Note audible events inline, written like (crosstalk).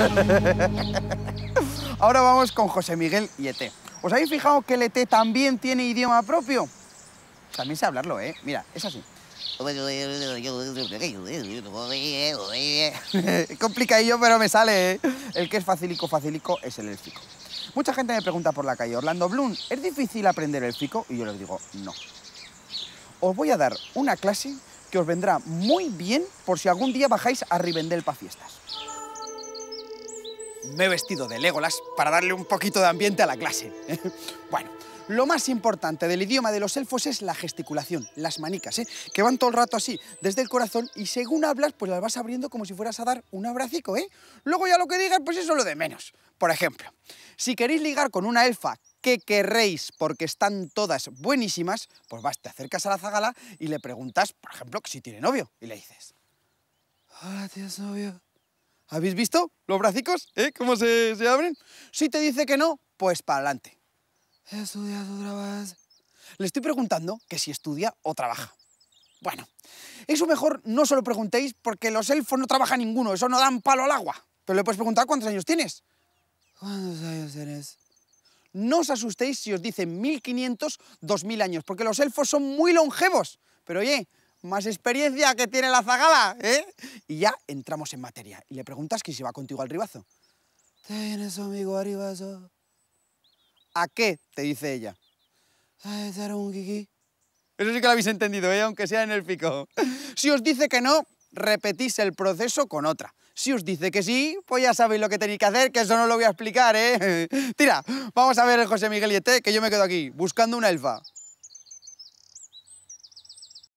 (laughs) Ahora vamos con José Miguel y ET. ¿Os habéis fijado que el ET también tiene idioma propio? También sé hablarlo, ¿eh? Mira, es así. (laughs) Complicadillo, pero me sale, ¿eh? El que es facilico, facilico es el élfico. Mucha gente me pregunta por la calle, Orlando Bloom, ¿es difícil aprender élfico? Y yo les digo, no. Os voy a dar una clase que os vendrá muy bien por si algún día bajáis a Rivendell para fiestas. Me he vestido de Legolas para darle un poquito de ambiente a la clase. (laughs) bueno, lo más importante del idioma de los elfos es la gesticulación, las manicas, ¿eh? que van todo el rato así, desde el corazón, y según hablas, pues las vas abriendo como si fueras a dar un abracico, ¿eh? Luego ya lo que digas, pues eso es lo de menos. Por ejemplo, si queréis ligar con una elfa que querréis porque están todas buenísimas, pues vas, te acercas a la zagala y le preguntas, por ejemplo, que si tiene novio, y le dices... Hola, ¿tienes novio? ¿Habéis visto los bracicos? ¿Eh? ¿Cómo se, se abren? Si te dice que no, pues para adelante. ¿Estudias o trabajas? Le estoy preguntando que si estudia o trabaja. Bueno, eso mejor no se lo preguntéis porque los elfos no trabajan ninguno, eso no dan palo al agua. Pero le puedes preguntar cuántos años tienes. ¿Cuántos años tienes? No os asustéis si os dicen 1500, 2000 años, porque los elfos son muy longevos. Pero oye, más experiencia que tiene la zagala, ¿eh? Y ya entramos en materia. Y le preguntas que si va contigo al ribazo. ¿Tienes amigo al ribazo? ¿A qué? te dice ella. A echar un kiki. Eso sí que lo habéis entendido, ¿eh? aunque sea en el pico. Si os dice que no, repetís el proceso con otra. Si os dice que sí, pues ya sabéis lo que tenéis que hacer, que eso no lo voy a explicar, ¿eh? (laughs) Tira, vamos a ver el José Miguel y ET, que yo me quedo aquí, buscando una elfa.